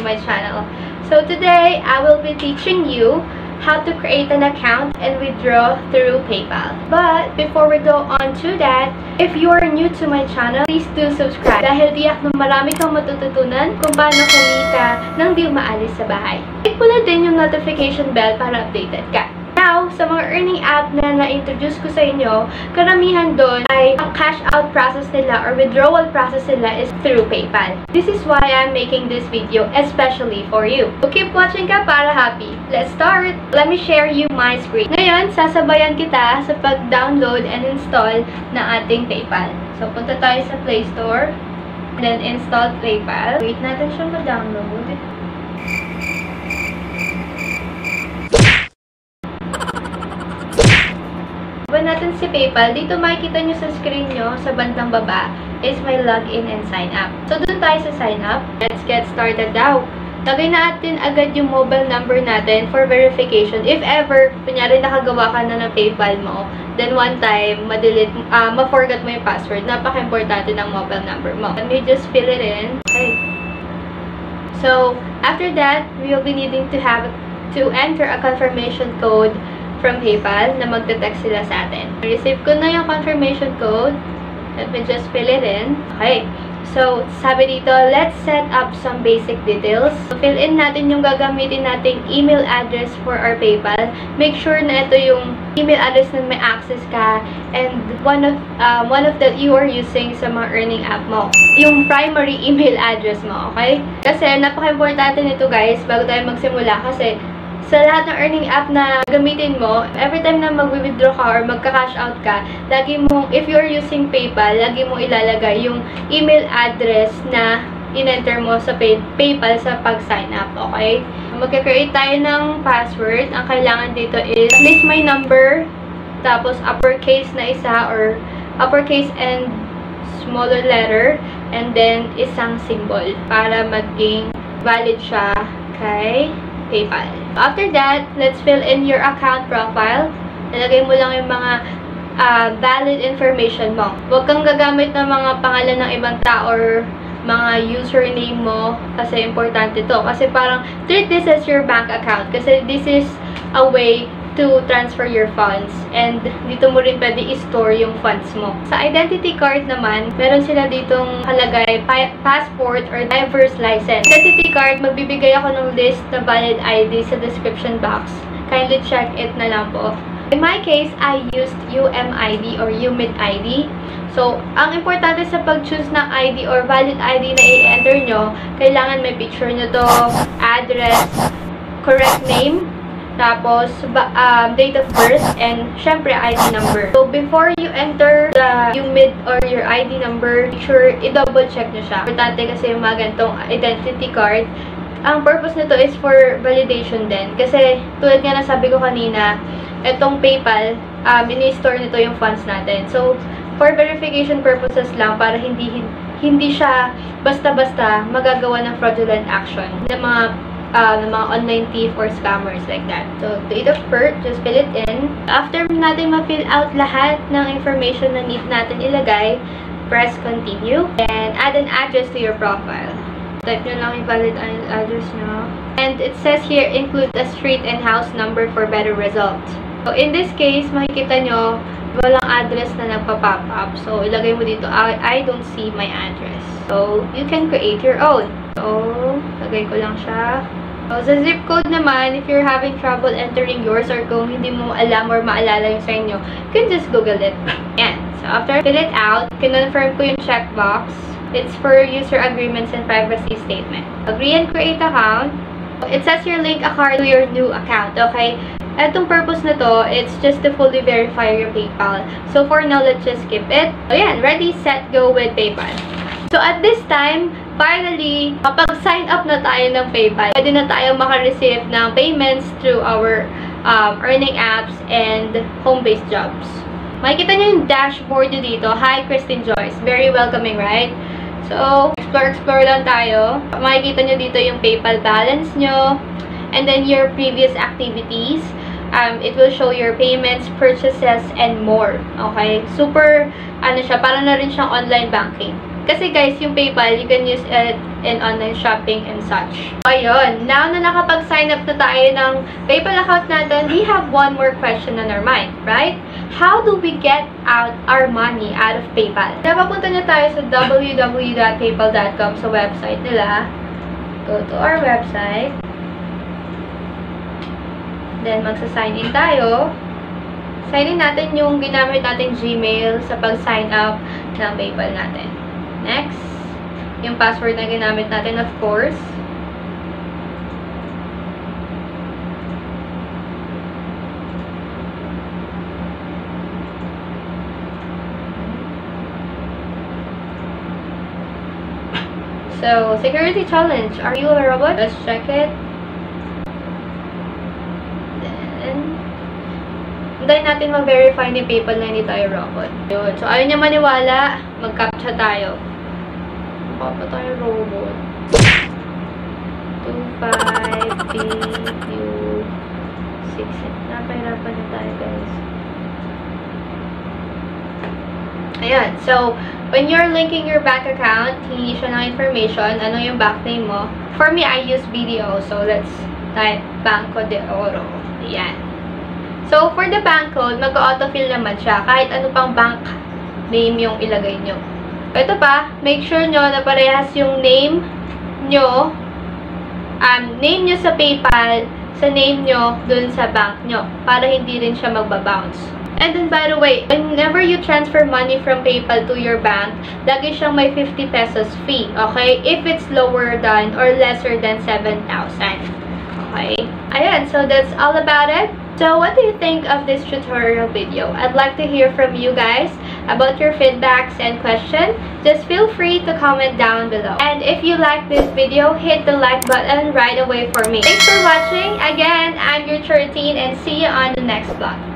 to my channel. So today, I will be teaching you how to create an account and withdraw through PayPal. But before we go on to that, if you are new to my channel, please do subscribe dahil tiyak na marami kang matututunan kung paano kumita nang di umaalis sa bahay. Click mo na din yung notification bell para updated ka. Now, sa mga earning app na na-introduce ko sa inyo, karamihan doon ay ang cash out process nila or withdrawal process nila is through PayPal. This is why I'm making this video especially for you. So keep watching ka para happy. Let's start! Let me share you my screen. Ngayon, sasabayan kita sa pag-download and install ng ating PayPal. So, punta tayo sa Play Store. Then, install PayPal. Wait natin siya ma-download. Open natin si PayPal. Dito makikita nyo sa screen nyo, sa bandang baba, is my login and sign up. So, dun tayo sa sign up. Let's get started daw. Lagay natin agad yung mobile number natin for verification. If ever, kunyari nakagawa ka na ng PayPal mo, then one time, madelete, uh, ma-forget mo yung password. Napaka-importante ng mobile number mo. Let me just fill it in. Okay. So, after that, we will be needing to have to enter a confirmation code from PayPal na magte-text sila sa atin. Receive ko na yung confirmation code. Let me just fill it in. Okay. So, sabi dito, let's set up some basic details. So, fill in natin yung gagamitin nating email address for our PayPal. Make sure na ito yung email address na may access ka and one of um, one of that you are using sa mga earning app mo. Yung primary email address mo, okay? Kasi napaka-importante nito guys bago tayo magsimula kasi sa lahat ng earning app na gamitin mo, every time na mag-withdraw ka or magka-cash out ka, lagi mo, if you're using PayPal, lagi mo ilalagay yung email address na in-enter mo sa pay PayPal sa pag-sign up, okay? Magka-create tayo ng password. Ang kailangan dito is list my number, tapos uppercase na isa or uppercase and smaller letter, and then isang symbol para maging valid siya kay PayPal. After that, let's fill in your account profile. Nalagay mo lang yung mga uh, valid information mo. Huwag kang gagamit ng mga pangalan ng ibang tao or mga username mo kasi importante to. Kasi parang treat this as your bank account kasi this is a way to transfer your funds. And dito mo rin pwede i-store yung funds mo. Sa identity card naman, meron sila ditong halagay passport or driver's license. Identity card, magbibigay ako ng list na valid ID sa description box. Kindly check it na lang po. In my case, I used UMID or UMID ID. So, ang importante sa pag-choose ng ID or valid ID na i-enter nyo, kailangan may picture nyo to, address, correct name, tapos, um, date of birth, and syempre, ID number. So, before you enter the UMID or your ID number, make sure i-double check nyo siya. Importante kasi yung mga ganitong identity card. Ang purpose nito is for validation din. Kasi, tulad nga na sabi ko kanina, itong PayPal, um, ini-store nito yung funds natin. So, for verification purposes lang, para hindi hindi siya basta-basta magagawa ng fraudulent action ng mga uh, ng mga online thief or scammers like that. So, date of birth, just fill it in. After natin ma-fill out lahat ng information na need natin ilagay, press continue and add an address to your profile. Type nyo lang yung valid address nyo. And it says here, include a street and house number for better result. So, in this case, makikita nyo, walang address na nagpa-pop up. So, ilagay mo dito, I, I don't see my address. So, you can create your own. So, lagay ko lang siya. So, sa zip code naman, if you're having trouble entering yours or kung hindi mo alam or maalala yung sa inyo, you can just Google it. Yan. So, after fill it out, confirm ko yung checkbox. It's for user agreements and privacy statement. Agree and create account. It says here link a card to your new account. Okay? Etong purpose na to, it's just to fully verify your PayPal. So, for now, let's just skip it. So, yan. Ready, set, go with PayPal. So, at this time, finally, kapag sign up na tayo ng PayPal, pwede na tayo makareceive ng payments through our um, earning apps and home-based jobs. Makikita nyo yung dashboard nyo dito. Hi, Christine Joyce. Very welcoming, right? So, explore-explore lang tayo. Makikita nyo dito yung PayPal balance nyo. And then your previous activities. Um, it will show your payments, purchases, and more. Okay? Super, ano siya, parang na rin siyang online banking. Kasi guys, yung PayPal, you can use it in online shopping and such. Ayun, now na nakapag-sign up na tayo ng PayPal account natin, we have one more question on our mind, right? How do we get out our money out of PayPal? Napapunta na tayo sa www.paypal.com sa website nila. Go to our website. Then, magsa-sign in tayo. Sign in natin yung ginamit natin Gmail sa pag-sign up ng PayPal natin. Next, yung password na ginamit natin, of course. So, security challenge. Are you a robot? Let's check it. Then, hintayin natin mag-verify ni PayPal na hindi tayo robot. Yun. So, ayaw niya maniwala, mag-captcha tayo. Mukha pa tayo robot. 2, 5, P, Q, 6, Napahirapan na tayo, guys. Ayan. So, when you're linking your bank account, hingi siya ng information, ano yung bank name mo. For me, I use BDO. So, let's type Banco de Oro. Ayan. So, for the bank code, mag-autofill naman siya. Kahit ano pang bank name yung ilagay nyo. Ito pa, make sure nyo na parehas yung name nyo, um, name nyo sa PayPal, sa name nyo dun sa bank nyo. Para hindi rin siya magbabounce. And then, by the way, whenever you transfer money from PayPal to your bank, lagi siyang may 50 pesos fee, okay? If it's lower than or lesser than 7,000. Okay? Ayan, so that's all about it. So, what do you think of this tutorial video? I'd like to hear from you guys about your feedbacks and questions. Just feel free to comment down below. And if you like this video, hit the like button right away for me. Thanks for watching. Again, I'm your 13 and see you on the next vlog.